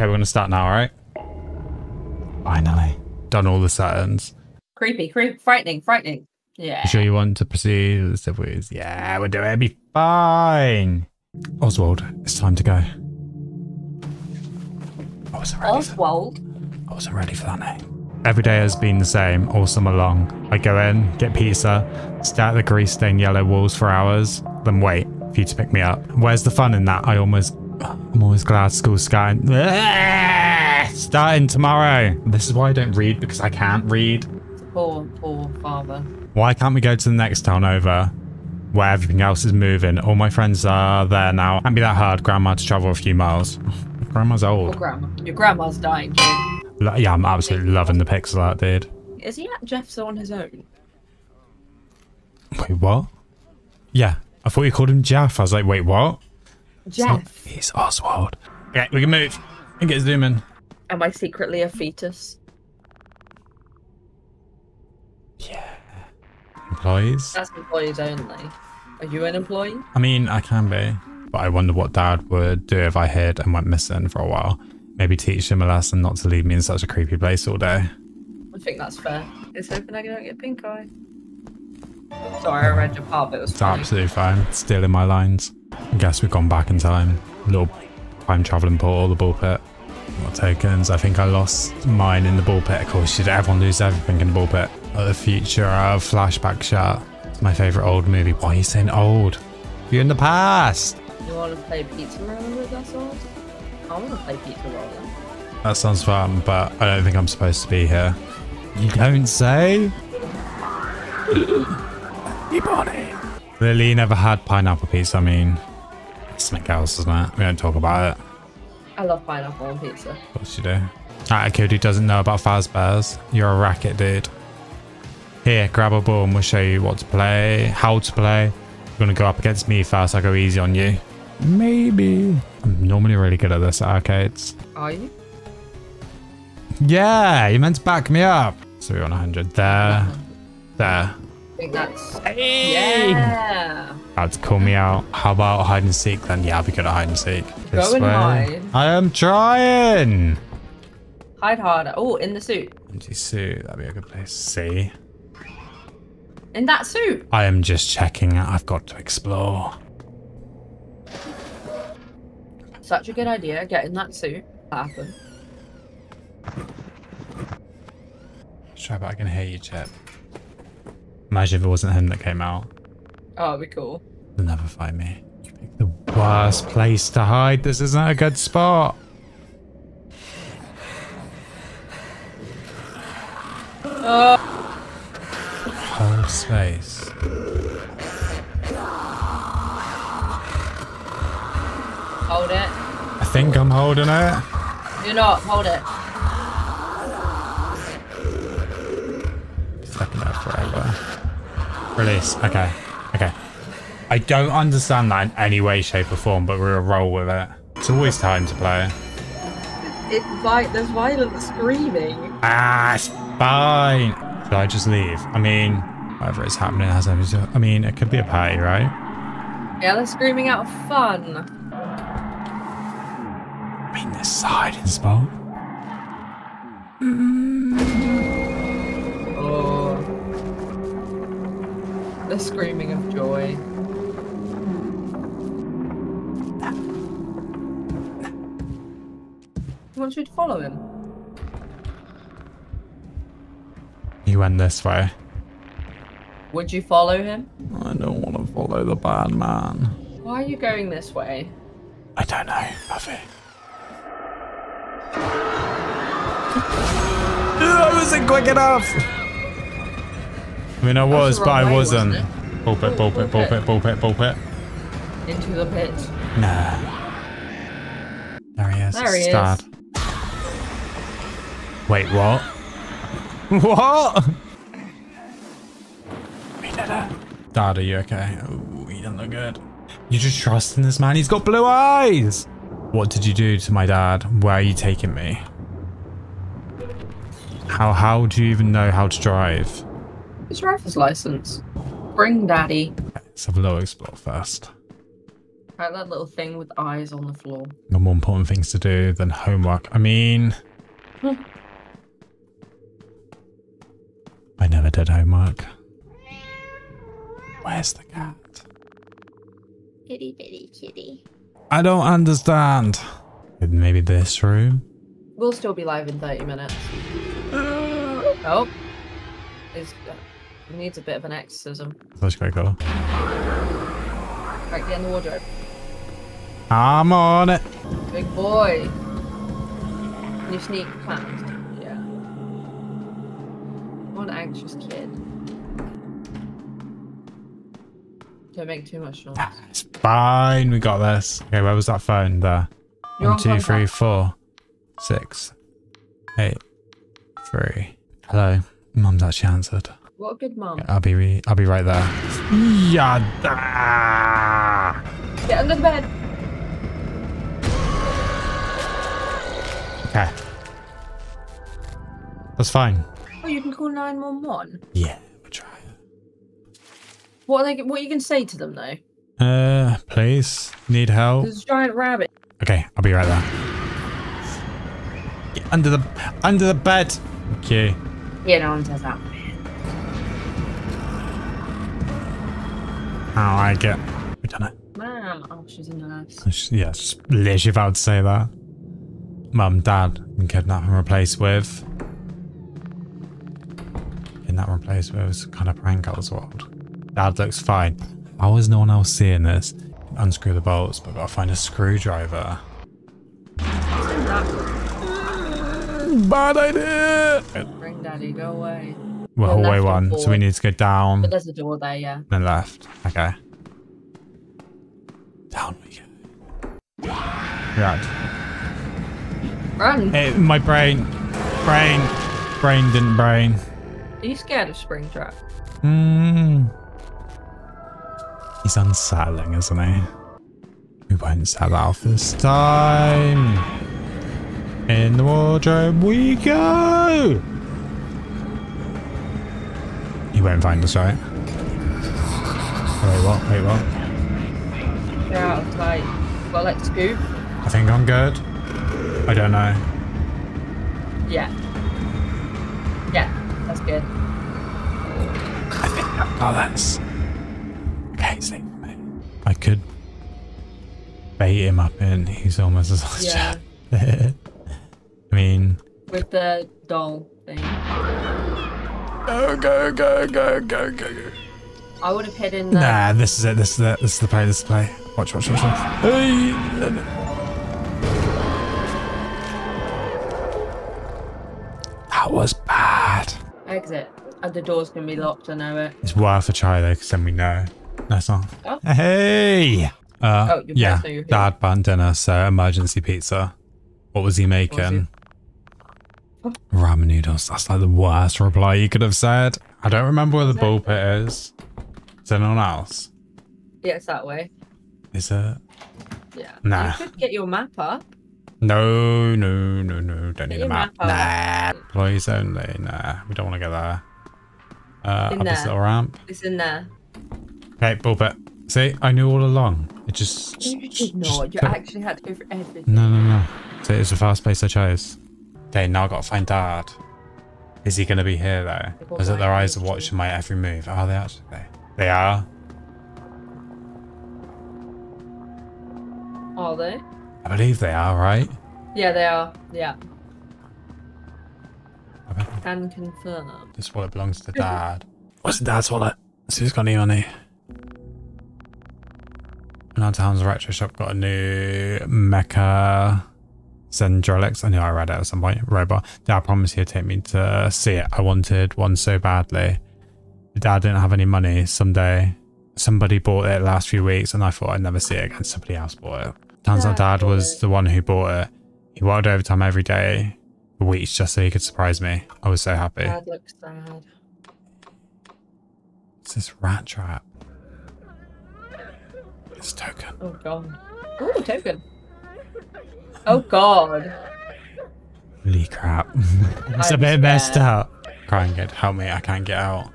Okay, we're going to start now, all right? Finally. Done all the settings. Creepy, creep, frightening, frightening. Yeah. You sure you want to proceed with the civil ways? Yeah, we'll do it. It'll be fine. Oswald, it's time to go. I wasn't ready. For, Oswald. I wasn't ready for that name. Every day has been the same all summer long. I go in, get pizza, stare at the grease stained yellow walls for hours, then wait for you to pick me up. Where's the fun in that? I almost, I'm always glad school's starting. Starting tomorrow. This is why I don't read because I can't read. It's poor, poor father. Why can't we go to the next town over where everything else is moving? All my friends are there now. Can't be that hard, Grandma, to travel a few miles. Grandma's Poor old. grandma. Your grandma's dying. Yeah, I'm absolutely loving the pixel art, dude. Is he at Jeff's on his own? Wait, what? Yeah, I thought you called him Jeff. I was like, wait, what? Jeff. He's Oswald. Okay, we can move. And get zooming. Am I secretly a fetus? Yeah. Employees? That's employees only. Are you an employee? I mean, I can be. But I wonder what Dad would do if I hid and went missing for a while. Maybe teach him a lesson not to leave me in such a creepy place all day. I think that's fair. It's hoping I don't get pink eye. Sorry, I read your part, but it was It's funny. absolutely fine. Stealing my lines. I guess we've gone back in time. Little time traveling portal, the ball pit. What tokens? I think I lost mine in the ball pit. Of course, should everyone lose everything in the ball pit? Uh, the future of flashback shot. It's my favorite old movie. Why are you saying old? You're in the past. You want to play pizza roller with us all? I want to play pizza roller. That sounds fun, but I don't think I'm supposed to be here. You don't say? Ebony. Lily never had pineapple pizza. I mean, it's something else, isn't it? We don't talk about it. I love pineapple on pizza. Of course you do. Alright, kid who doesn't know about Fazbear's. You're a racket, dude. Here, grab a ball and we'll show you what to play, how to play. You're gonna go up against me first. I go easy on you. Maybe. I'm normally really good at this at arcades. Are you? Yeah, you meant to back me up. So we're on 100. There. There. I think that's. Hey! Yeah! That's call me out. How about hide and seek then? Yeah, I'll be good at hide and seek. Go and hide. I am trying. Hide harder. Oh, in the suit. Empty suit. That'd be a good place. See? In that suit. I am just checking. I've got to explore. Such a good idea. Get in that suit. Happen. Let's try, but I can hear you, Chip. Imagine if it wasn't him that came out. Oh, it'd be cool. They'll never find me. The worst place to hide. This isn't a good spot. Whole space. Hold it. I think I'm holding it. You're not. Hold it. Stuck in there forever. Release. Okay. I don't understand that in any way, shape, or form, but we're a roll with it. It's always time to play. It's vi- there's violent screaming. Ah, it's fine. Should I just leave? I mean, whatever is happening has. I mean, it could be a party, right? Yeah, they're screaming out of fun. I mean, this is a hiding spot. Oh. The screaming of joy. He wants you to follow him. You went this way. Would you follow him? I don't want to follow the bad man. Why are you going this way? I don't know, Buffy. I wasn't quick enough. I mean, I was, but I wasn't. wasn't Bull pit, bull pit, bull pit, bull pit. Into the pit. Nah. There he is. There he is. Wait, what? What? We did it. Dad, are you okay? Oh, he doesn't look good. You just trusting this man? He's got blue eyes. What did you do to my dad? Where are you taking me? How how do you even know how to drive? His driver's license. Bring daddy. Let's have a little explore first. Like that little thing with eyes on the floor. No more important things to do than homework. I mean, I never did homework. Where's the cat? Kitty bitty kitty. I don't understand. Maybe this room? We'll still be live in 30 minutes. oh. It's, uh, it needs a bit of an exorcism. That's quite cool. Right, get in the wardrobe. I'm on it. Big boy. Can you sneak past? Yeah. An anxious kid. Don't make too much noise. Ah, it's fine. We got this. Okay, where was that phone? There. You're One, on two, three, contact. four, six, eight, three. Hello. Mum's actually answered. What a good mum. I'll be re- I'll be right there. Yada. Get under the bed. Okay. That's fine. Oh, you can call 911. Yeah, we'll try. What are they? What are you going to say to them though? Uh, please. Need help? There's a giant rabbit. Okay, I'll be right there. Get under the under the bed. Okay. Yeah, no one says that. I like it. We done it. Ma'am. Oh, she's a nurse. Yes, yeah, just literally about to say that. Mum, dad, been kidnapped and replaced with. Kidnapped place where it was kind of prank I was what? Dad looks fine. How is no one else seeing this? Unscrew the bolts, but gotta find a screwdriver. Bad idea! Bring daddy, go away. Well, Go hallway one, so we need to go down But there's a door there, yeah. then left. Okay. Down we go. Right. Run! My brain. Brain. Brain didn't brain. Are you scared of Springtrap? Hmm. He's unsettling, isn't he? We won't that off this time. In the wardrobe we go. He won't find us, right? Wait, what? Wait, what? They're out of sight. Well, let's scoop. I think I'm good. I don't know. Yeah. Good. I think got this. Okay, safe for me. I could bait him up in. He's almost as large. Yeah. I mean, With the doll thing. go, go, go, go, go, go, go. I would have hidden the. Nah, this is it. This is it. This is the play. This is the play. Watch, watch, watch, watch. Hey. Exit. And the door's gonna be locked, I know it. It's worth a try though, because then we know. Nice one. Oh. Hey. Uh, Oh, yeah. parents know you're here. Dad bun dinner, so emergency pizza. What was he making? Ramen noodles. That's like the worst reply you could have said. I don't remember where the ball pit is. Is anyone else? Yeah, it's that way. Is it? Yeah. Nah. You could get your map up. No, no, no, no. Don't need a map. map Nah. Employees only. Nah. We don't want to go there. Uh, In up this little ramp. It's in there. Okay, ball pit. See, I knew all along. It just. You just- did not. You actually had to go for everything. No, no, no. So it's the fast place I chose. Okay, now I gotta find Dad. Is he gonna be here though? Is it their eyes are watching my every move? Are they actually? They are. Are they? I believe they are, right? Yeah, they are. Yeah. I bet Can confirm. this wallet belongs to Dad. What's Dad's wallet? See who's got any money. Now Town's retro shop got a new Mecha Zendrolix. I knew I read it at some point. Robot. Dad promised he'd take me to see it. I wanted one so badly. Dad didn't have any money. Someday, somebody bought it last few weeks, and I thought I'd never see it again. Somebody else bought it. Out Dad was the one who bought it. He worked overtime every day for weeks just so he could surprise me. I was so happy. Dad looks sad. It's this rat trap. It's token. Oh god. Oh token. Oh god. Holy crap. it's a I'm bit messed up. Crying get help me, I can't get out.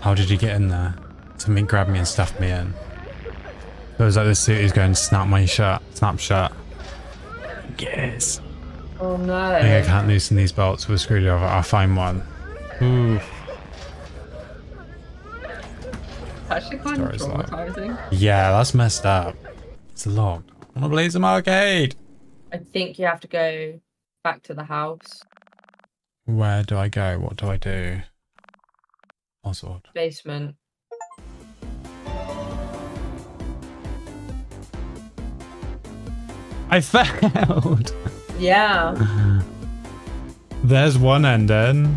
How did you get in there? Something grabbed me and stuffed me in. Feels like the suit is going to snap my shut. Snap shut. Yes. Oh no. I think I can't loosen these bolts with a screwdriver. I'll find one. Ooh. Actually kind of Story's locked. traumatizing. Yeah, that's messed up. It's locked. I want to play some arcade. I think you have to go back to the house. Where do I go? What do I do? Oswald. Basement. I failed. Yeah. There's one ending.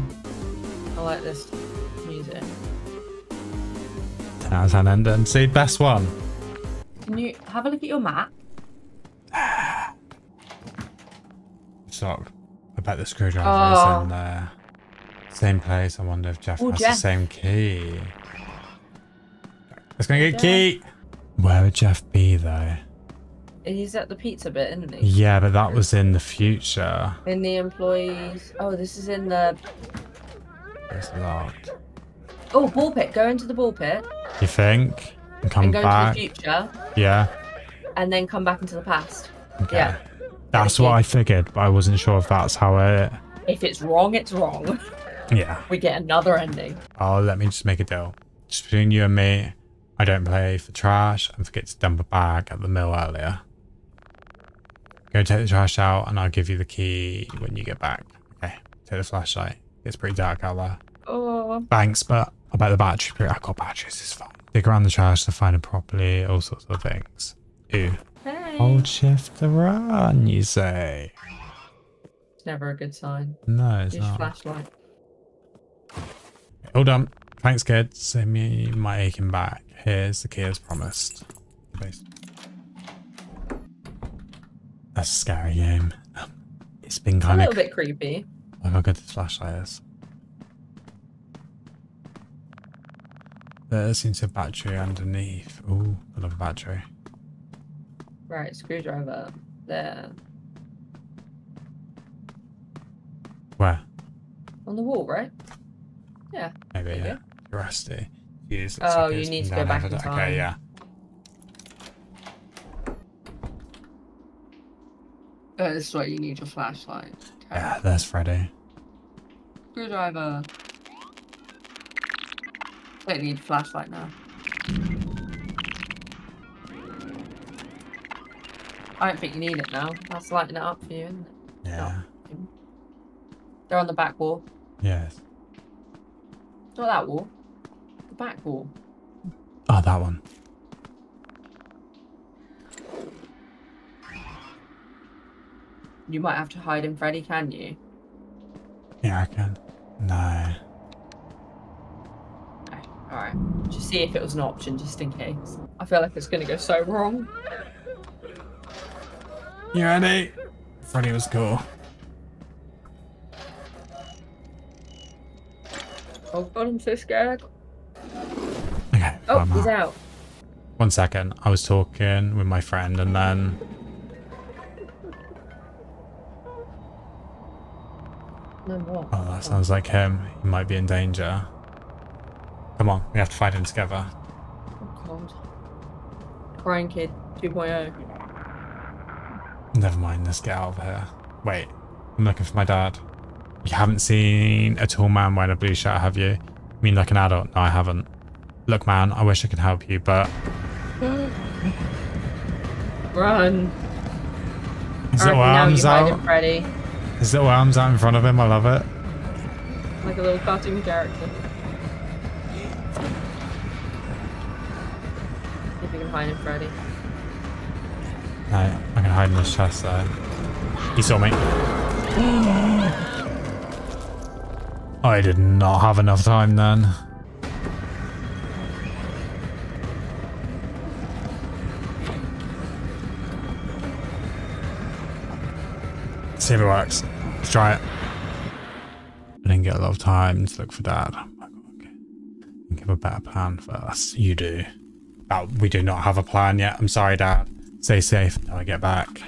I like this music. 10 an of 10 ending. See, best one. Can you have a look at your map? Sock. I bet the screwdriver Oh. is in there. Same place. I wonder if Jeff Oh, has Jeff. the same key. Let's go get Jeff. key. Where would Jeff be though? He's at the pizza bit, isn't he? Yeah, but that was in the future. In the employees. Oh, this is in the. It's locked. Oh, ball pit. Go into the ball pit You think? And come and go back? into the future, Yeah. and then come back into the past. Okay. Yeah. That's what I figured, but I wasn't sure if that's how it. If it's wrong, it's wrong. Yeah. We get another ending. Oh, let me just make a deal. Just between you and me, I don't play for trash and forget to dump a bag at the mill earlier. Go take the trash out and I'll give you the key when you get back. Okay, take the flashlight. It's pretty dark out there. Oh, Thanks, but I bet the battery, I got batteries, it's fine. Dig around the trash to find it properly, all sorts of things. Ew. hey. Hold shift to run, you say? It's never a good sign. No, it's Use not. flashlight. All done. Thanks, kid. Send me my aching back. Here's the key as promised. That's a scary game. It's been kind of. A little bit creepy. Oh Look how good this flashlight is. There seems a battery underneath. Ooh, I love a battery. Right, screwdriver. There. Where? On the wall, right? Yeah. Maybe, yeah. go. Rusty. Jeez, Oh, like you need to go back in time. Okay, yeah. Oh, this is why you need your flashlight. Okay. Yeah, there's Freddy. Screwdriver. Don't need a flashlight now. I don't think you need it now. That's lighting it up for you, isn't it? Yeah. They're on the back wall. Yes. Not that wall. The back wall. Oh, that one. You might have to hide in Freddy, can you? Yeah, I can. No. Okay, alright. Just see if it was an option, just in case. I feel like it's gonna go so wrong. You ready? Freddy was cool. Oh god, I'm so scared. Okay. Oh, he's out. out. One second. I was talking with my friend and then. Oh, that sounds like him. He might be in danger. Come on, we have to fight him together. Oh god. Crying Kid oh. 2.0. Never mind, let's get out of here. Wait, I'm looking for my dad. You haven't seen a tall man wearing a blue shirt, have you? You mean like an adult? No, I haven't. Look, man, I wish I could help you, but Run. his Alright, little now you out. Freddy. His little arms out in front of him. I love it. Like a little cartoon character. If you can hide in Freddy. No, I can hide in his chest there. He saw me. I did not have enough time then. Let's see if it works. Let's try it. I didn't get a lot of time to look for that. Okay. Think of a better plan first. You do. Oh, we do not have a plan yet. I'm sorry, Dad. Stay safe until I get back.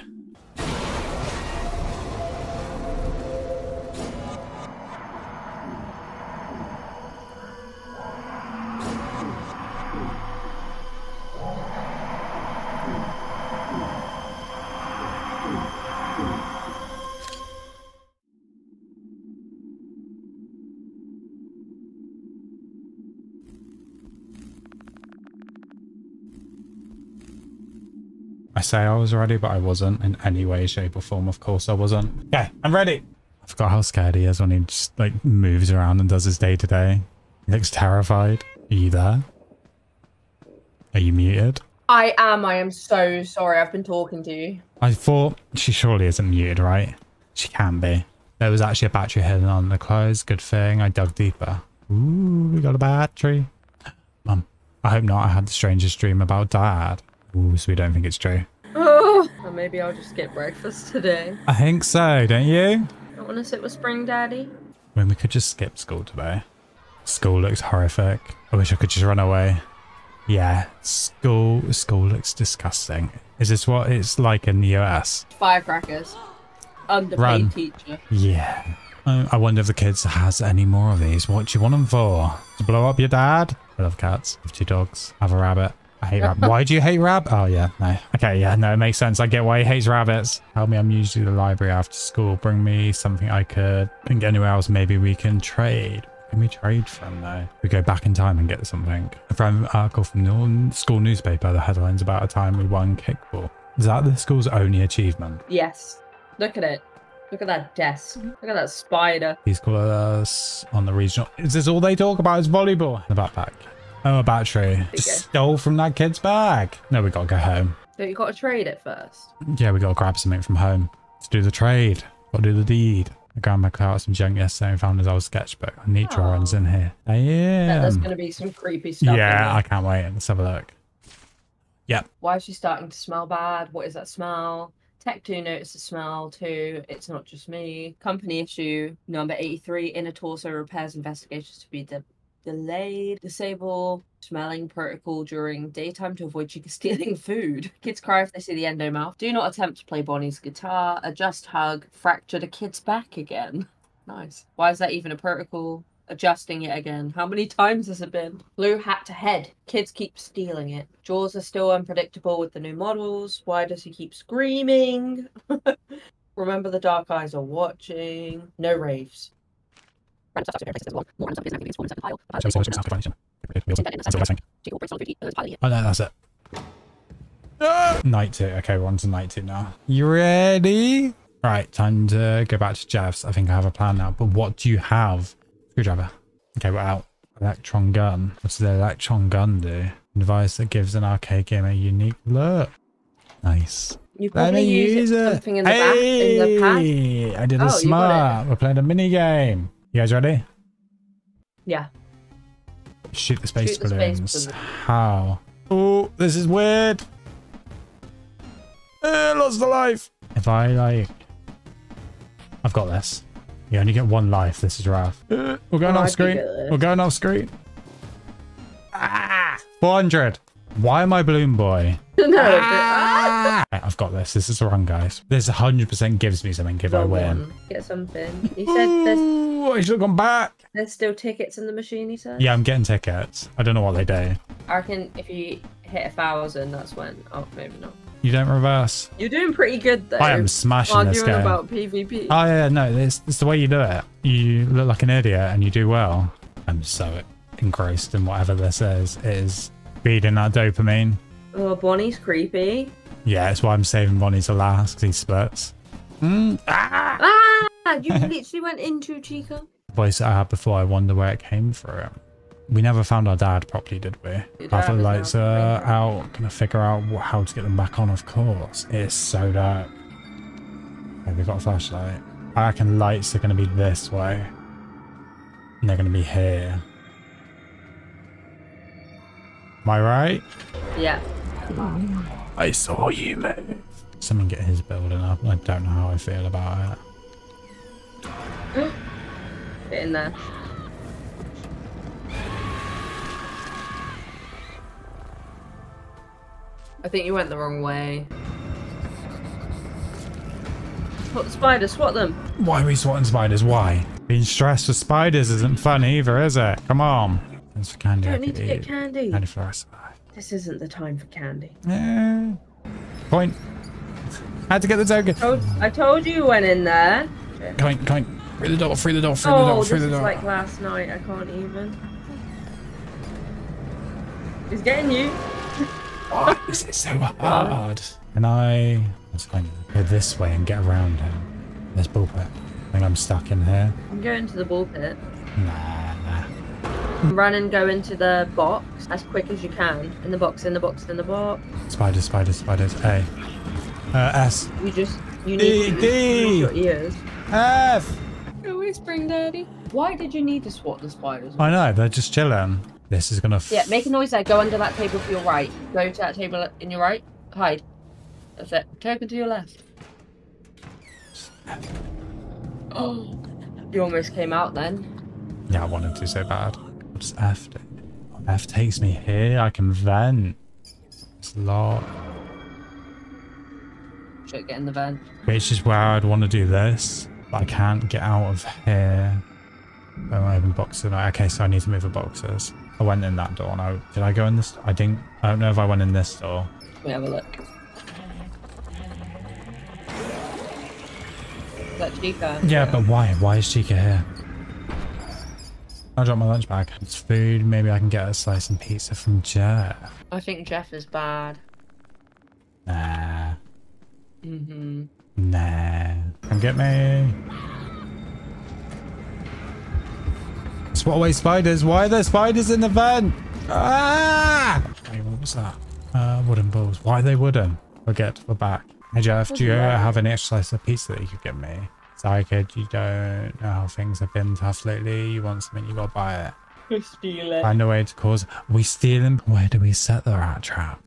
Say I was ready, but I wasn't in any way, shape, or form. Of course, I wasn't. Okay, I'm ready. I forgot how scared he is when he just like moves around and does his day to day. He looks terrified. Are you there? Are you muted? I am. I am so sorry. I've been talking to you. I thought she surely isn't muted, right? She can be. There was actually a battery hidden on the clothes. Good thing I dug deeper. Ooh, we got a battery. Mum, I hope not. I had the strangest dream about dad. Ooh, so we don't think it's true. Oh, maybe I'll just get breakfast today. I think so, don't you? Don't want to sit with Spring Daddy. I mean, we could just skip school today. School looks horrific. I wish I could just run away. Yeah, school school looks disgusting. Is this what it's like in the US? Firecrackers. Underpaid Run. teacher. Yeah. I I wonder if the kids has any more of these. What do you want them for? To blow up your dad? I love cats. I have two dogs. I have a rabbit. I hate rabbit. Why do you hate rabbit? Oh yeah, no. Okay, yeah, no, it makes sense. I get why he hates rabbits. Help me, I'm usually the library after school. Bring me something I could. Couldn't get anywhere else. Maybe we can trade. Can we trade from though? We go back in time and get something. From an article from the school newspaper, the headline's about a time we won kickball. Is that the school's only achievement? Yes. Look at it. Look at that desk. Look at that spider. He's called us on the regional. Is this all they talk about? Is volleyball? The backpack. Oh, a battery. Just stole from that kid's bag. No, we gotta go home. So you got to trade it first. Yeah, we gotta grab something from home to do the trade. Gotta do the deed. I grabbed my grandma cut out some junk yesterday and found his old sketchbook. I Neat drawings in here. Yeah. there's going to be some creepy stuff. in Yeah, I can't wait. Let's have a look. Yep. Why is she starting to smell bad? What is that smell? Tech 2 noticed the smell too. It's not just me. Company issue number 83 inner torso repairs investigations to be de- delayed. Disable smelling protocol during daytime to avoid chica stealing food. Kids cry if they see the endo mouth. Do not attempt to play Bonnie's guitar. Adjust hug. Fractured a kid's back again. Nice. Why is that even a protocol? Adjusting it again. How many times has it been? Blue hat to head. Kids keep stealing it. Jaws are still unpredictable with the new models. Why does he keep screaming? Remember the dark eyes are watching. No raves. Oh no, that's it. Ah! Night two. Okay, we're on to night two now. You ready? Right, time to go back to Jeff's. I think I have a plan now. But what do you have? Screwdriver. Okay, we're out. Electron gun. What's the electron gun do? Device that gives an arcade game a unique look. Nice. You Let me use, use it something in the back in the pack. Hey, I did Oh, a smart. We're playing a mini game. You guys ready? Yeah. Shoot the space Shoot the space balloons. balloon. How? Oh, this is weird. Uh, lost a life. If I like, I've got this. You only get one life. This is rough. Uh, we're going Oh, off screen. We're going off screen. Ah, 400. Why am I balloon boy? no, but, Ah! I've got this. This is the run, guys. This 100% gives me something if I win. on, Get something. He said there's, Ooh, I should have gone back. there's still tickets in the machine, he said. Yeah, I'm getting tickets. I don't know what they do. I reckon if you hit a thousand, that's when. Oh, maybe not. You don't reverse. You're doing pretty good though. I am smashing this Arguing game. about PvP. Oh yeah, no, it's, it's the way you do it. You look like an idiot and you do well. I'm so engrossed in whatever this is. It is feeding that dopamine. oh, Bonnie's creepy. Yeah, it's why I'm saving Bonnie to last because he splits. Mm, ah! Ah! You literally went into Chica. Voice that I had before, I wonder where it came from. We never found our dad properly, did we? Your After the lights are favourite. out, gonna figure out wh- how to get them back on, of course. It's so dark. Okay, we've got a flashlight. I reckon lights are gonna be this way. And they're gonna be here. Am I right? Yeah. I saw you move. Someone get his building up. I don't know how I feel about it. Get in there. I think you went the wrong way. Spot the spiders, swat them. Why are we swatting spiders? Why? Being stressed with spiders isn't fun either, is it? Come on. Thanks for candy. I Don't need could to get eat. candy. Candy for us. This isn't the time for candy. Yeah. Point. Had to get the token. Told, I told you you went in there. Coin, coin. Through the door, through the door, through the Oh, door, this through is the like last night. I can't even. He's getting you. Oh, this is so hard. Can I... Let's go go this way and get around him. This bullpit. I think I'm stuck in here. I'm going to the ball pit. Nah, nah. Run and go into the box as quick as you can. In the box, in the box, in the box. Spiders, spiders, spiders. A. Uh, S. You just you D, need to D. your ears. F! Go whispering, Daddy. Why did you need to swat the spiders? I know, they're just chilling. This is gonna... F Yeah, make a noise there. Go under that table to your right. Go to that table in your right. Hide. That's it. Turn to your left. Oh, you almost came out then. Yeah, I wanted to so bad. F? F takes me here. I can vent. It's lot. Should get in the vent. Which is where I'd want to do this. But I can't get out of here. Oh, I open boxes. Okay, so I need to move the boxes. I went in that door. No, did I go in this? I didn't. I don't know if I went in this door. Let me have a look. Is that Chica? Yeah, but why? Why is Chica here? I dropped my lunch bag. It's food. Maybe I can get a slice and pizza from Jeff. I think Jeff is bad. Nah. Mm-hmm. Nah. Come get me. Swat away spiders. Why are there spiders in the vent? Ah! Wait, what was that? Uh, wooden balls. Why are they wooden? Forget, we're back. Hey Jeff, do you have any extra slice of pizza that you could give me? Sorry kid, you don't know how things have been tough lately. You want something, you gotta buy it. We steal it. Find a way to cause... We steal them? Where do we set the rat trap?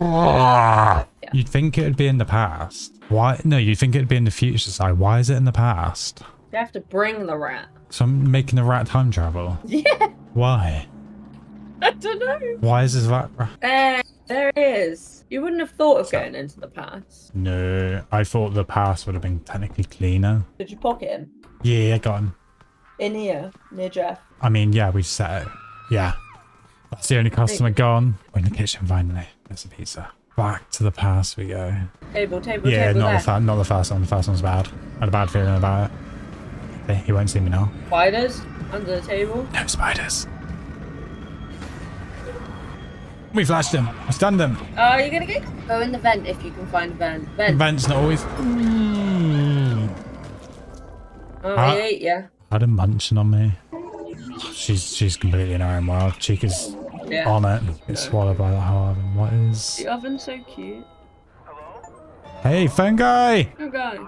Ah! You'd think it'd be in the past. Why? No, you'd think it'd be in the future side. Why is it in the past? You have to bring the rat. So I'm making the rat time travel. Yeah, Why? I don't know. Why is this rat? ra- There, is. You wouldn't have thought of going into the past. No, I thought the past would have been technically cleaner. Did you pocket him? Yeah, I got him. In here, near Jeff. I mean, yeah, we set it. Yeah. That's the only customer gone. We're in the kitchen finally. There's a pizza. Back to the past we go. Table, table, Yeah, table not the fa- not the first one. The first one's bad. I had a bad feeling about it. He won't see me now. Spiders under the table. No spiders. We flashed him. I stunned him. Oh, you're gonna get go in the vent if you can find a vent. Vent. Vent's not always. Mm. Oh, Ah. he ate ya. Had a munching on me. She's she's completely in her own world. Chica's Yeah. on it. It's swallowed by the hard. And what is? The oven's so cute. Hello? Hey, phone guy. Oh god.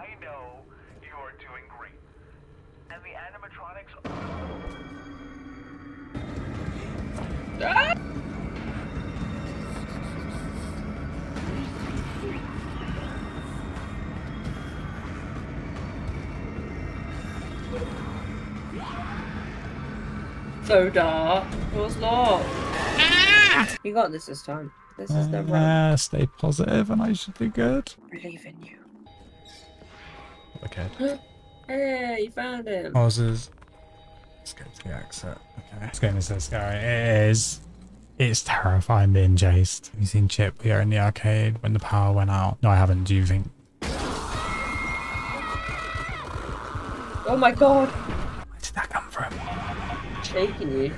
I know you're doing great. And the animatronics Ah! So dark. Door's locked. You got this this time. This is the run. Yeah, stay positive, and I should do good. Believe in you. Okay. Hey, you found him. Pauses. Let's go to the exit. Okay. Let's go into this guy. It is. It's terrifying being chased. Have you seen Chip here in the arcade when the power went out? No, I haven't. Do you think? Oh my god. Shaking you.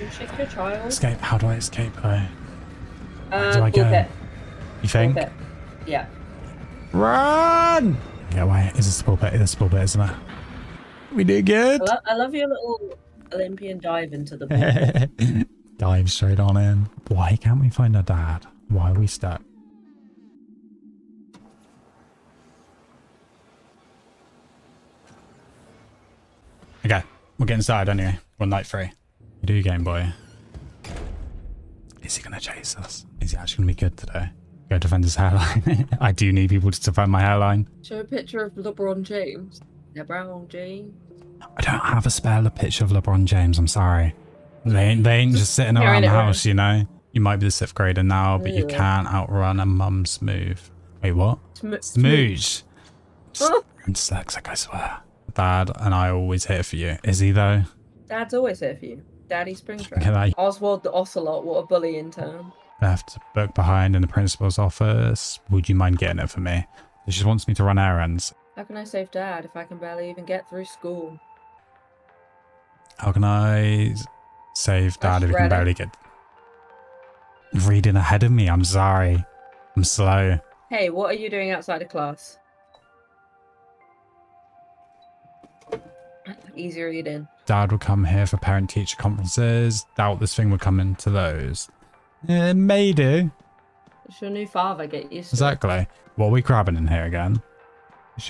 You shake your child. Escape. How do I escape though? Uh, do I go? pulpit. You think? Pulpit. Yeah. Run! Yeah, why? Is this the pulpit? It's the pulpit, isn't it? We did good. I, lo- I love your little Olympian dive into the pool. Dive straight on in. Why can't we find our dad? Why are we stuck? Okay, we're getting inside anyway. We're on night three. You do Game Boy. Is he gonna chase us? Is he actually gonna be good today? Go defend his hairline. I do need people to defend my hairline. Show a picture of LeBron James. LeBron James. I don't have a spare picture of LeBron James. I'm sorry. They ain't, they ain't just sitting around the house, you know. You might be the fifth grader now, but you can't outrun a mum's move. Wait, what? Sm- Smooch. Oh. Dyslexic, I swear. Dad and I always here for you. Is he though? Dad's always here for you. Daddy Springtrap. Can I Oswald the Ocelot, what a bully in turn. left a book behind in the principal's office? Would you mind getting it for me? She just wants me to run errands. How can I save Dad if I can barely even get through school? How can I Save dad if you can barely get. Reading ahead of me. I'm sorry. I'm slow. Hey, what are you doing outside of class? Easy reading. Dad would come here for parent teacher conferences. Doubt this thing would come into those. It may do. It's your new father. Get used to it. Exactly. What are we grabbing in here again?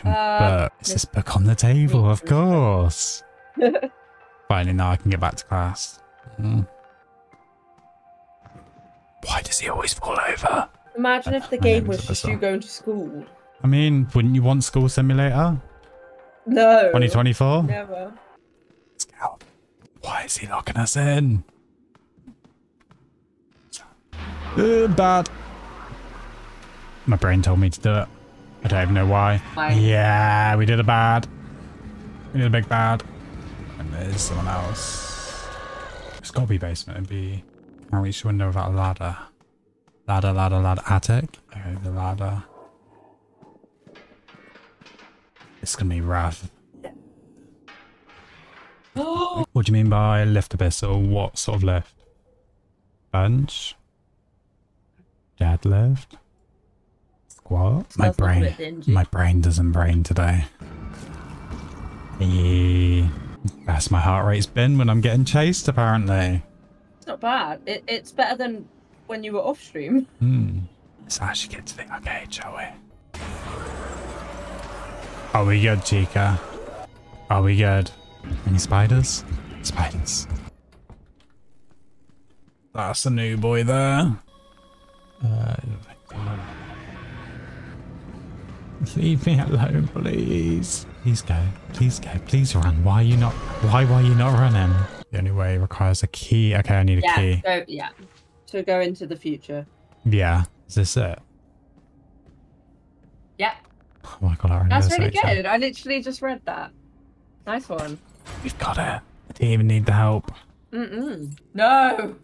Uh, book. Is this book on the table? Of course. Finally, now I can get back to class. Hmm. Why does he always fall over? Imagine if the My game was just you going to school. I mean, wouldn't you want School Simulator? No. 2024? Never. Let's. Why is he locking us in? Uh, bad. My brain told me to do it. I don't even know why. Why? Yeah, we did a bad. We did a big bad. And there's someone else. It's got to be basement. It'd be. Can't reach the window without a ladder. Ladder, ladder, ladder. Attic. Okay, the ladder. It's gonna be rough. What do you mean by lift abyss or what sort of lift? Bench? Deadlift? Squat? My Smells a little brain. My brain doesn't brain today. Yeah. That's my heart rate's been when I'm getting chased, apparently. It's not bad. It, it's better than when you were off stream. Hmm. Let's actually get to the. Okay, Joey. Are we good, Chica? Are we good? Any spiders? Spiders. That's the new boy there. Uh, leave me alone, please. Please go. Please go. Please run. Why are you not? Why? Why are you not running? The only way requires a key. Okay, I need a Yeah. key. Go. Yeah. To go into the future. Yeah. Is this it? Yeah. Oh my god, I That's really good. I literally just read that. Nice one. We've got it. I didn't even need the help. Mm-mm. No.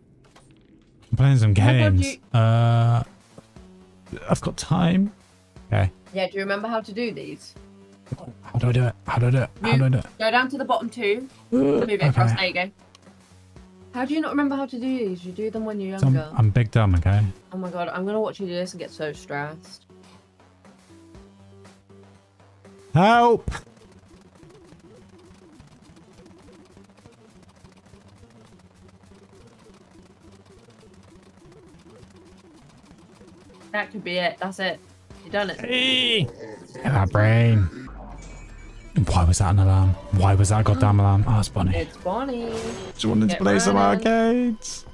I'm playing some games. Uh, I've got time. Okay. Yeah. Do you remember how to do these? How do I do it? How do I do it? How do I do it? Go down to the bottom two. Move it across. There you go. How do you not remember how to do these? You do them when you're So I'm, younger. I'm big dumb, okay? Oh my god, I'm gonna watch you do this and get so stressed. Help! That could be it. That's it. You done it. Hey! Get that brain. Why was that an alarm? Why was that a goddamn alarm? Oh, it's Bonnie. It's Bonnie. Just wanted Get to play some arcades.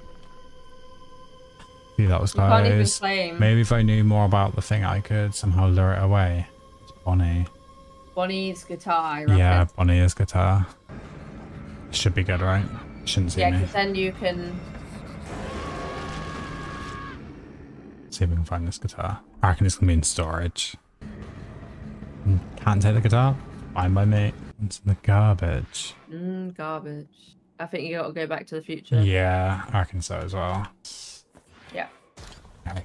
See, that was You can't even close. Maybe if I knew more about the thing, I could somehow lure it away. It's Bonnie. Bonnie's guitar. I. Yeah, Bonnie's guitar. Should be good, right? Shouldn't see Yeah, me. because then you can. See if we can find this guitar. I reckon it's gonna be in storage. Can't take the guitar? Fine by me. It's in the garbage. Mm, garbage. I think you gotta go back to the future. Yeah, I reckon so as well. Yeah. Yeah.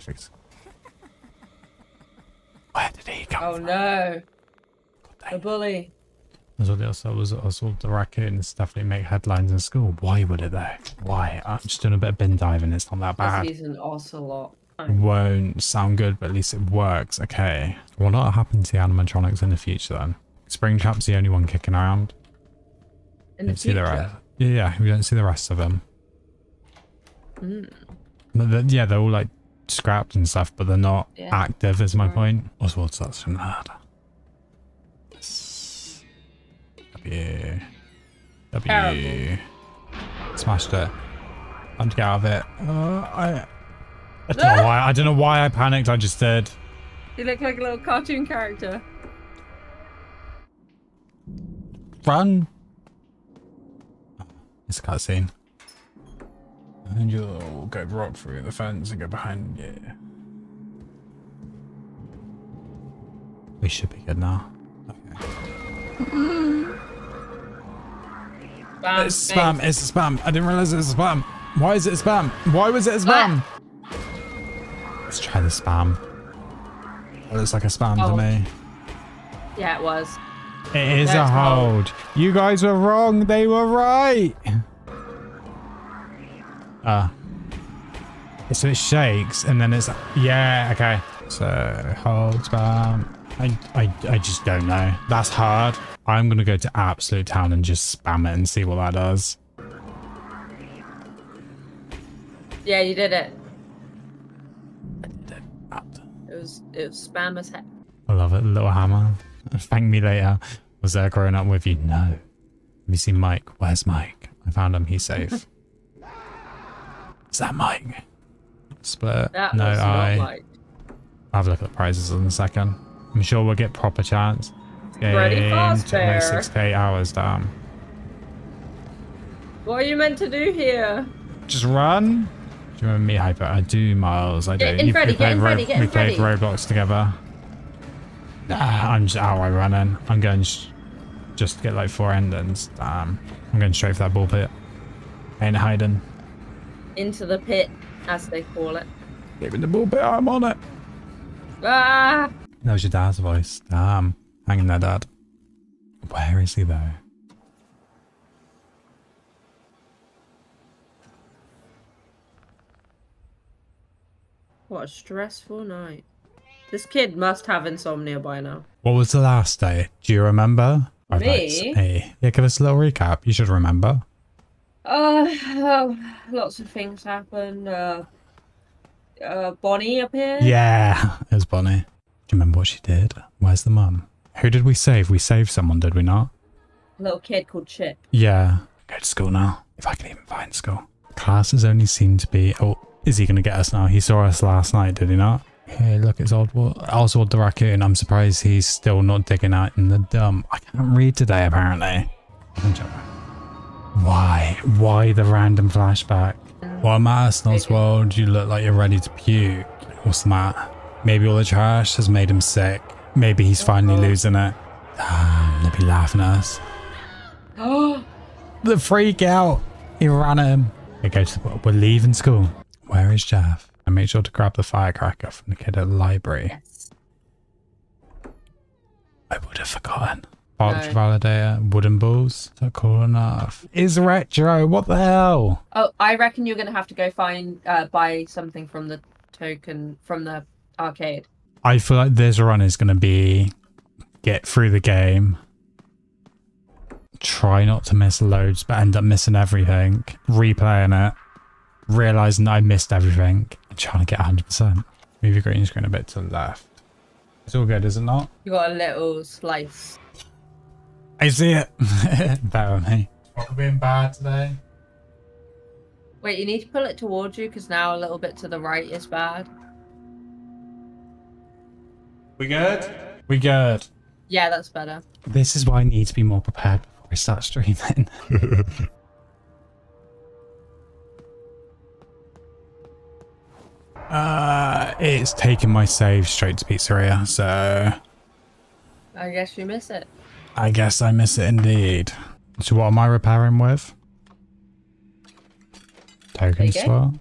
Where did he come Oh from? no. The dang. bully. As well, also was also the stuff. They make headlines in school. Why would it though? Why? I'm just doing a bit of bin diving. It's not that bad. he's an ocelot. won't sound good, but at least it works. Okay. What'll happen to the animatronics in the future then? Springtrap's the only one kicking around. In the the future. rest. Yeah, yeah, we don't see the rest of them. Mm. The- yeah, they're all like scrapped and stuff, but they're not Yeah. active. Is my Right. point. Oswald's such from nerd. W. W. Terrible. Smashed it. Time to get out of it. Uh, I. I don't know why. I don't know why I panicked. I just did. You look like a little cartoon character. Run. It's a cutscene. And you'll go rock through the fence and go behind you. We should be good now. Okay. Bam, It's spam. thanks. It's a spam. I didn't realize it was a spam. Why is it a spam? Why was it a spam? Let's try the spam. It looks like a spam to me. Yeah, it was. It is No, a hold. You guys were wrong. They were right. Uh, so it shakes and then it's yeah okay. So hold spam. I I I just don't know. That's hard. I'm gonna go to absolute town and just spam it and see what that does. Yeah, you did it. I did It It was it was spam as heck. I love it, little hammer. Thank me later. Was there growing up with you? No. Have you seen Mike? Where's Mike? I found him. He's safe. Is that Mike? Split. That no, was I. not like I'll have a look at the prizes in a second. I'm sure we'll get proper chance. Ready, fast, me six to eight hours, damn. What are you meant to do here? Just run. Do you remember me, Hyper? I do, Miles. I Get do. in You- Freddy, we get played Freddy, get We played. Roblox together. Ah, I'm just outright running. I'm going just to get like four endings. Damn. I'm going straight for that ball pit. Ain't hiding. Into the pit, as they call it. Even the ball pit, I'm on it. Ah! That was your dad's voice. Damn. Hanging there, dad. Where is he though? What a stressful night. This kid must have insomnia by now. What was the last day? Do you remember? Me? Hey, yeah, give us a little recap. You should remember. Uh, oh, lots of things happened. Uh, uh, Bonnie appeared. Yeah, it was Bonnie. Do you remember what she did? Where's the mum? Who did we save? We saved someone, did we not? A little kid called Chip. Yeah. Go to school now. If I can even find school. Classes only seem to be. Oh, is he going to get us now? He saw us last night, did he not? Hey, look, it's Oswald, Oswald the raccoon. I'm surprised he's still not digging out in the dump. I can't read today, apparently. Why? Why the random flashback? Well, Matt Oswald, you look like you're ready to puke. What's the matter? Maybe all the trash has made him sick. Maybe he's finally losing it. Damn, they'll be laughing at us. Oh, The freak out. He ran at him. Okay, go to the, we're leaving school. Where is Jeff? And make sure to grab the firecracker from the kid at the library. yes. I would have forgotten. Arch No. validator, wooden balls. Is that cool enough? Is retro. What the hell? Oh, I reckon you're gonna have to go find, uh, buy something from the token from the arcade. I feel like this run is going to be get through the game, try not to miss loads, but end up missing everything, replaying it, realizing that I missed everything, and trying to get 100%. Move your green screen a bit to the left. It's all good, is it not? You got a little slice. I see it. Better than me. What being bad today? Wait, you need to pull it towards you because now a little bit to the right is bad. We good? We good. Yeah, that's better. This is why I need to be more prepared before I start streaming. uh, it's taking my save straight to pizzeria, so I guess you miss it. I guess I miss it indeed. So what am I repairing with? Token There you go.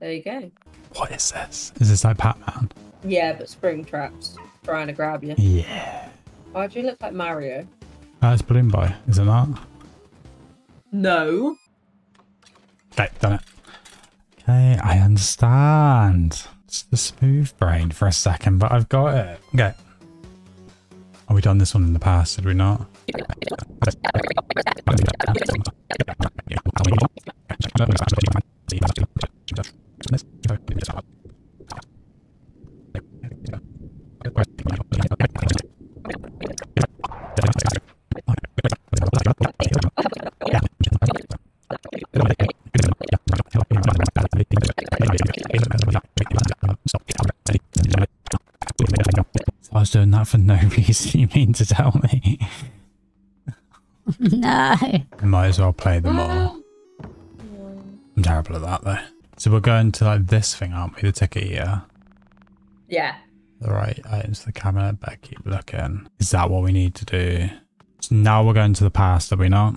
There you go. What is this? Is this like Pac-Man? Yeah, but spring traps trying to grab you. Yeah. Why do you look like Mario? That's Balloon Boy, is it not? No. Okay, done it. Okay, I understand. It's the smooth brain for a second, but I've got it. Okay. Oh, we done this one in the past, did we not? Doing that for no reason, you mean to tell me? No. I might as well play them all. I'm terrible at that though. So we're going to like this thing, aren't we? The ticket here. Yeah. The right items to the cabinet, better keep looking. Is that what we need to do? So now we're going to the past, are we not?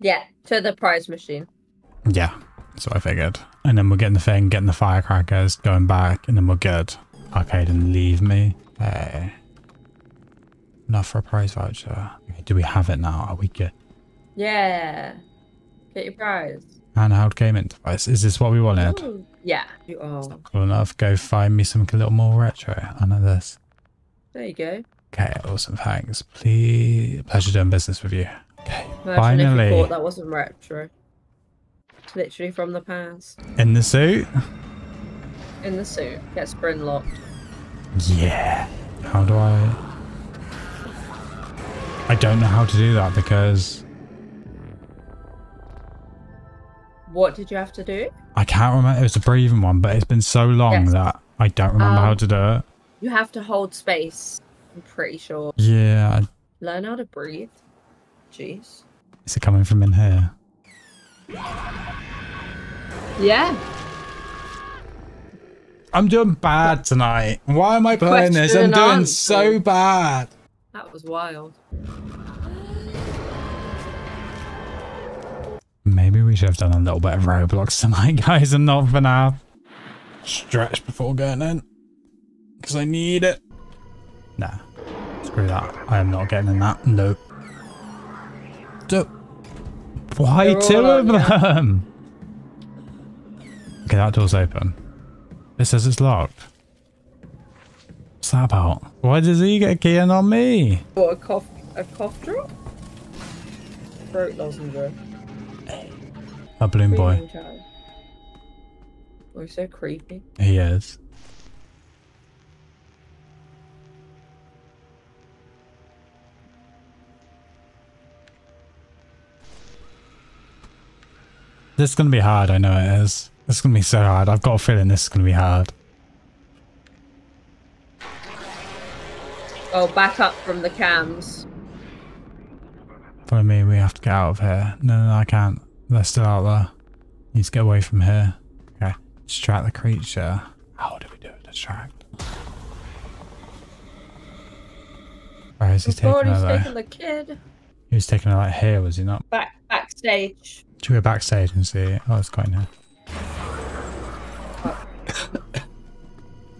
Yeah. To the prize machine. Yeah, that's what I figured. And then we're getting the thing, getting the firecrackers, going back, and then we're good. Arcade and leave me. Hey. Enough for a prize voucher. Okay, do we have it now? Are we good? Yeah. Get your prize. Handheld gaming device. Is this what we wanted? Ooh. Yeah. You are. Cool enough. Go find me something a little more retro. I know this. There you go. Okay, awesome. Thanks. Please, pleasure doing business with you. Okay, Imagine if you finally thought that wasn't retro. It's literally from the past. in the suit. In the suit. Get sprint locked. Yeah. How do I? I don't know how to do that because What did you have to do? I can't remember. It was a breathing one, but it's been so long Yes. that I don't remember how Um, to do it. You have to hold space. I'm pretty sure. Yeah. Learn how to breathe. Jeez. Is it coming from in here? Yeah. I'm doing bad tonight. Why am I playing this? I'm doing and so bad. That was wild. Maybe we should have done a little bit of Roblox tonight, guys, and not for now. Stretch before going in. Because I need it. Nah. Screw that. I am not getting in that. Nope. Do- Why They're two of them? Okay, that door's open. It says it's locked. What's that about? Why does he get a key in on me? What a cough a cough drop? Throat lozenge. A balloon boy. Child. Oh, he's so creepy. He is. This is going to be hard, I know it is. This is going to be so hard. I've got a feeling this is going to be hard. Oh, back up from the cams. Follow me, we have to get out of here. No, no, no, I can't. They're still out there. Need to get away from here. Okay. Distract the creature. How do we do it? Distract. Where is he We've taking her though? taken the kid. He was taking her like here, was he not? Back backstage. Should we go backstage and see? Oh, it's quite near.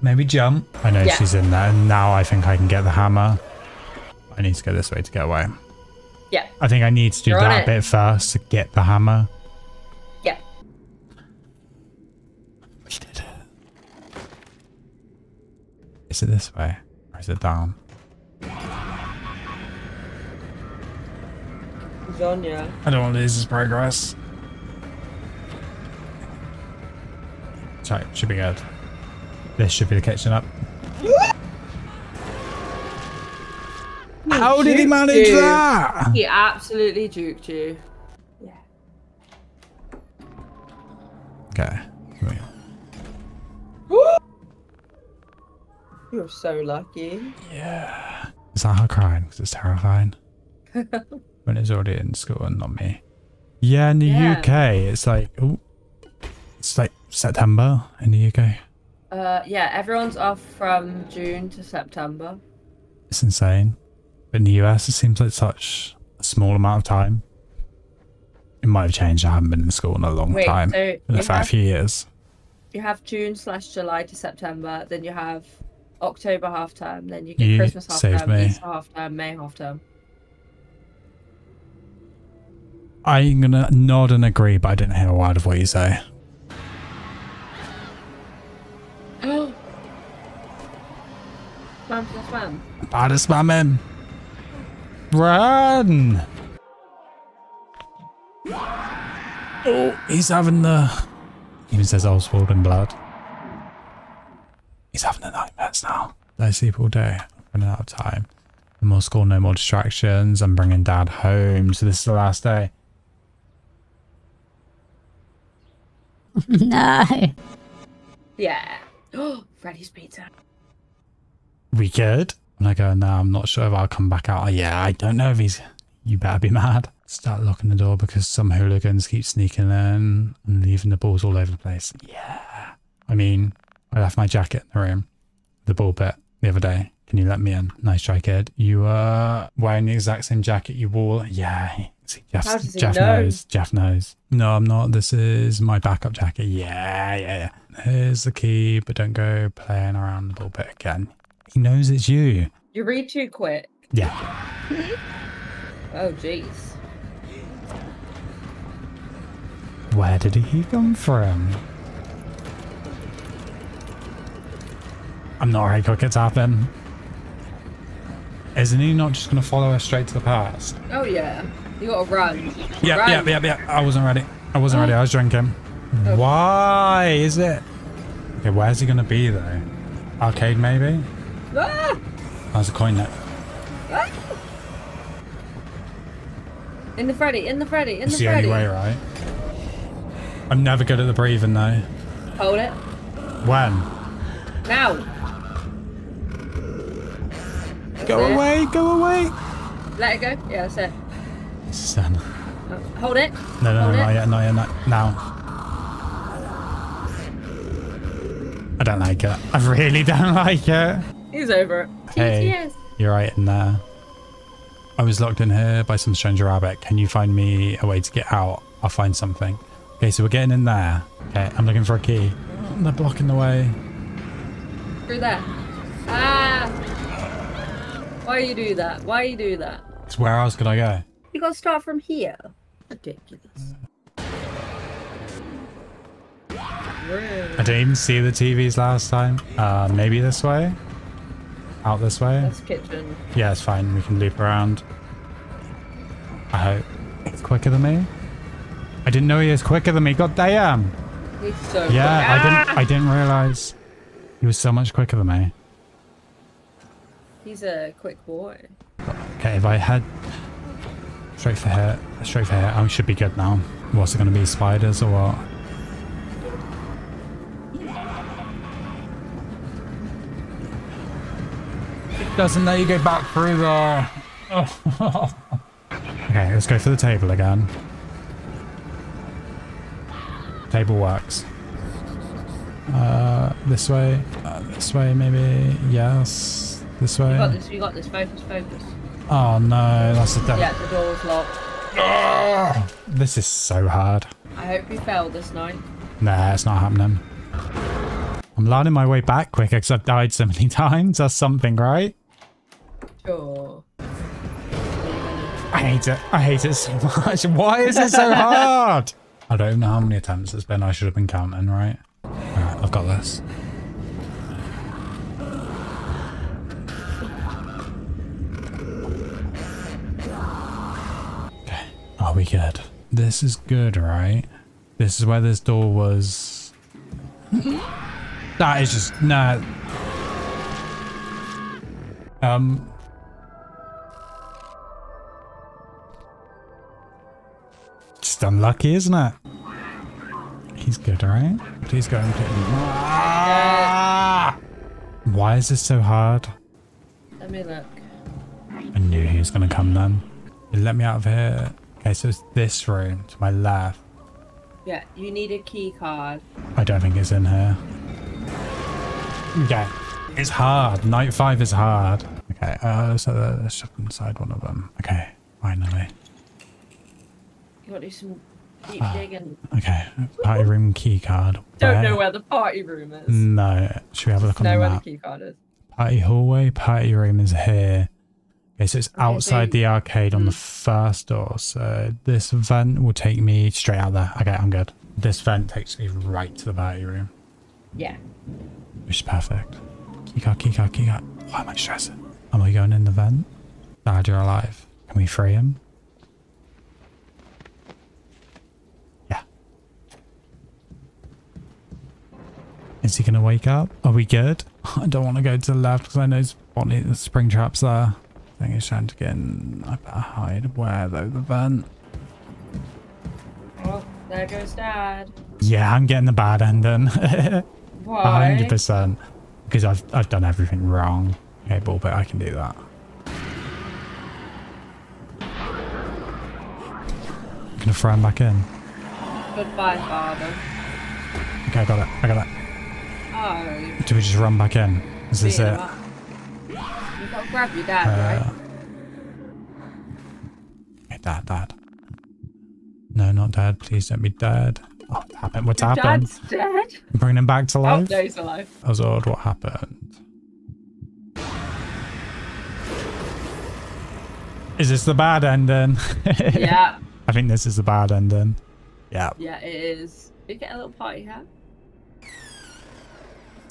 Maybe jump. I know Yeah. she's in there. and Now I think I can get the hammer. I need to go this way to get away. Yeah. I think I need to do You're that it. bit first to get the hammer. Yeah. We did it. Is it this way? Or is it down? He's on ya. I don't want to lose this progress. Sorry, should be good. This should be the kitchen up. How did he manage you. that? He absolutely juked you. Yeah. Okay. here we go. You're so lucky. Yeah. Is that her crying? Because it's terrifying. when it's already in school and not me. Yeah, in the Yeah. UK, it's like, ooh, it's like September in the UK. Uh, yeah, everyone's off from June to September. It's insane. But in the US, it seems like such a small amount of time. It might have changed. I haven't been in school in a long Wait, time. so in a fair have, few years. you have June slash July to September, then you have October half term, then you get You Christmas half term, me. Easter half term, May half term. I'm gonna nod and agree, but I didn't hear a word of what you say. Spam to the spam. Bad to spam. Run! Oh, he's having the. He even says Oswald in blood. He's having the nightmares now. I sleep all day. I'm Running out of time. No more school, no more distractions. I'm bringing dad home, so this is the last day. no. Yeah. Oh, Freddy's pizza. We good? And I go, no, I'm not sure if I'll come back out. Oh, yeah, I don't know if he's. You better be mad. Start locking the door because some hooligans keep sneaking in and leaving the balls all over the place. Yeah. I mean, I left my jacket in the room, the ball pit, the other day. Can you let me in? Nice try, kid. You are wearing the exact same jacket you wore. Yeah. See, Jeff, How does he Jeff know? knows. Jeff knows. No, I'm not. This is my backup jacket. Yeah, yeah, yeah. Here's the key, but don't go playing around the ball pit again. He knows it's you. You read too quick. Yeah. Oh, jeez. Where did he come from? I'm not ready cook it's happen. Isn't he not just going to follow us straight to the past? Oh yeah. You gotta run. Yeah, run. yeah, yeah, yeah. I wasn't ready. I wasn't ready. I was drinking. Oh. Why is it? Okay, where's he going to be though? Arcade maybe? Ah! A coin there. Ah! In the Freddy, in the Freddy, in It's the the Freddy. only way, right? I'm never good at the breathing though. Hold it. When? Now. That's Go it. away, go away. Let it go. Yeah, that's it. This is. Oh, Hold it. No, no, Hold no, it. not yet, not yet, not now. I don't like it. I really don't like it. He's over it. Hey. TTS. You're right in there. I was locked in here by some strange rabbit. Can you find me a way to get out? I'll find something. Okay, so we're getting in there. Okay, I'm looking for a key. They're blocking the way. Through there. Ah! Why do you do that? Why do you do that? So where else could I go? You gotta start from here. Ridiculous. I didn't even see the TVs last time. Uh, maybe this way? Out this way? That's kitchen. Yeah, it's fine. We can loop around. I hope. It's quicker than me? I didn't know he was quicker than me. God damn! He's so Yeah, I didn't ah! I didn't realise he was so much quicker than me. He's a quick boy. Okay, if I head straight for here, straight for here, I should be good now. What's it going to be, spiders or what? Doesn't let you go back through there. okay, let's go for the table again. Table works. Uh, this way, uh, this way maybe, yes, this way. You got this, you got this. Focus, focus. Oh no, that's the. death. Yeah, the door's locked. This is so hard. I hope you fail this night. Nah, it's not happening. I'm learning my way back quicker because I've died so many times. That's something, right? Sure. I hate it. I hate it so much. Why is it so hard? I don't know how many attempts it's been. I should have been counting, right? Alright, I've got this. Okay. Are we good? This is good, right? This is where this door was. that is just nah. Um. Unlucky, isn't it? He's good, right? Please go and. Ah! Why is this so hard? Let me look. I knew he was going to come then. He Let me out of here. Okay, so it's this room to my left. Yeah, you need a key card. I don't think it's in here. Okay. It's hard. Night 5 is hard. Okay, uh, so let's jump inside one of them. Okay, finally. You gotta do some deep Ah. digging. Okay, party room key card. Don't know where the party room is. No, should we have a look on know the where the key card is. Party hallway, party room is here. Okay, so it's outside so- the arcade on the Mm. first door. So this vent will take me straight out there. Okay, I'm good. This vent takes me right to the party room, Yeah. which is perfect. Keycard, keycard, keycard. Why am I stressing? Am I going in the vent? Dad, you're alive. Can we free him? Is he gonna wake up? Are we good? I don't want to go to the left because I know Bonnie, the spring trap's there. I think he's trying to get in. I better hide. Where though? The vent. Oh, there goes Dad. Yeah, I'm getting the bad ending. Why? hundred percent. Because I've I've done everything wrong. Okay, ball, but I can do that. I'm gonna throw him back in. Goodbye, Father. Okay, I got it. I got it. Oh, Do we just run back in? Is this it? You gotta grab your dad, Uh, right? okay, dad, dad. No, not dad. Please don't be dead. Oh, what happened? What's Your happened? dad's dead? Bringing him back to Oh, life? no, he's alive. Oswald, what happened? Is this the bad ending? yeah. I think this is the bad ending. Yeah. Yeah, it is. You get a little party hat.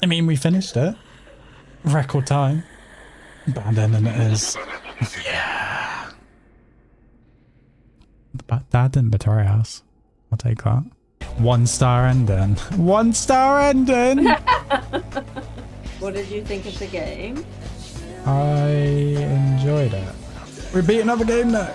I mean, we finished it. Record time. Bad ending it is. Yeah. But that didn't betray us. I'll take that. One star ending. One star ending! What did you think of the game? I enjoyed it. We beat another game now.